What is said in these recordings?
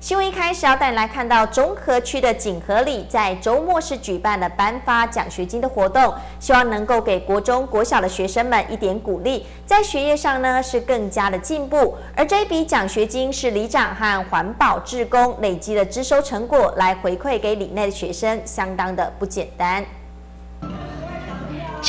新闻一开始要带你来看到中和区的锦和里，在周末是举办了颁发奖学金的活动，希望能够给国中、国小的学生们一点鼓励，在学业上呢是更加的进步。而这一笔奖学金是里长和环保志工累积的支收成果来回馈给里内的学生，相当的不简单。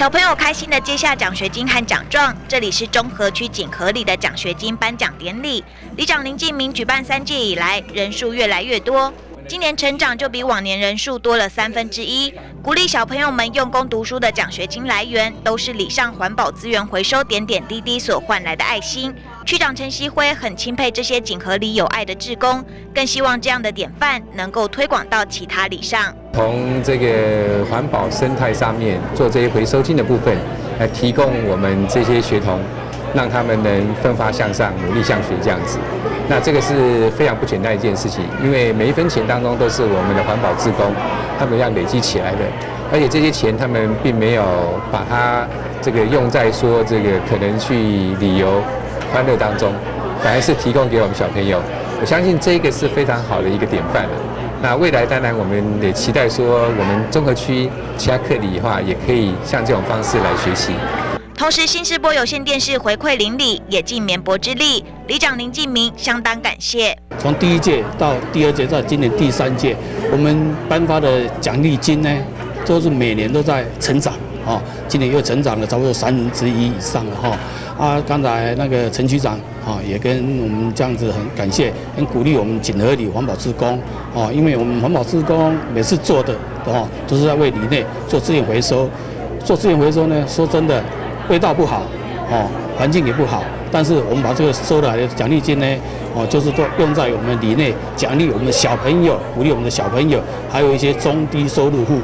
小朋友开心的接下奖学金和奖状。这里是中和区锦和里的奖学金颁奖典礼，里长林敬明举办三届以来，人数越来越多。今年成长就比往年人数多了三分之一。鼓励小朋友们用功读书的奖学金来源，都是里上环保资源回收点点滴滴所换来的爱心。区长陈锡辉很钦佩这些锦和里有爱的志工，更希望这样的典范能够推广到其他里上。从这个环保生态上面做这些回收金的部分，来提供我们这些学童，让他们能奋发向上、努力向学这样子。那这个是非常不简单一件事情，因为每一分钱当中都是我们的环保志工他们要累积起来的，而且这些钱他们并没有把它这个用在说这个可能去旅游欢乐当中，反而是提供给我们小朋友。我相信这个是非常好的一个典范了。那未来当然我们也期待说，我们综合区其他课里的话，也可以像这种方式来学习。同时，新视播有线电视回馈邻里，也尽绵薄之力。里长林敬明相当感谢。从第一届到第二届到今年第三届，我们颁发的奖励金呢，都是每年都在成长。哦，今年又成长了差不多三分之一以上了哈。啊，刚才那个陈局长啊，也跟我们这样子很感谢，很鼓励我们锦和里环保职工哦，因为我们环保职工每次做的哦，都是在为里内做资源回收。做资源回收呢，说真的，味道不好哦，环境也不好。但是我们把这个收来的奖励金呢，哦，就是都用在我们里内奖励我们的小朋友，鼓励我们的小朋友，还有一些中低收入户。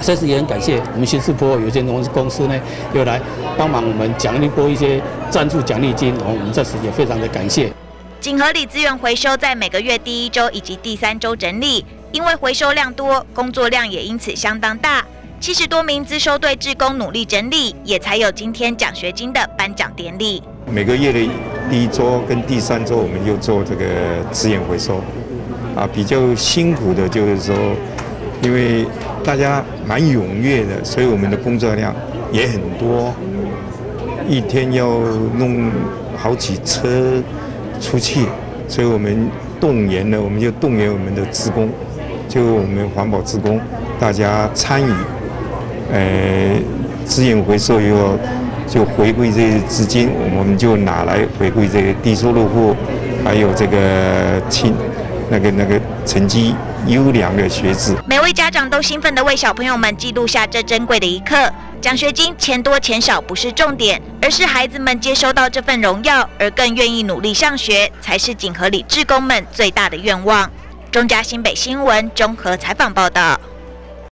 这次也很感谢我们新世波有限公司公司呢，又来帮忙我们奖励拨一些赞助奖励金，然后我们这次也非常的感谢。锦和里资源回收在每个月第一周以及第三周整理，因为回收量多，工作量也因此相当大。七十多名资收队职工努力整理，也才有今天奖学金的颁奖典礼。每个月的第一周跟第三周，我们又做这个资源回收，啊，比较辛苦的就是说，因为。大家蛮踊跃的，所以我们的工作量也很多，一天要弄好几车出去，所以我们动员了，我们就动员我们的职工，就我们环保职工，大家参与，呃，资源回收以后就回归这些资金，我们就拿来回归这个低收入户，还有这个亲那个那个成绩。优良的学子，每位家长都兴奋地为小朋友们记录下这珍贵的一刻。奖学金钱多钱少不是重点，而是孩子们接收到这份荣耀，而更愿意努力上学，才是锦和里志工们最大的愿望。中嘉新北新闻综合采访报道。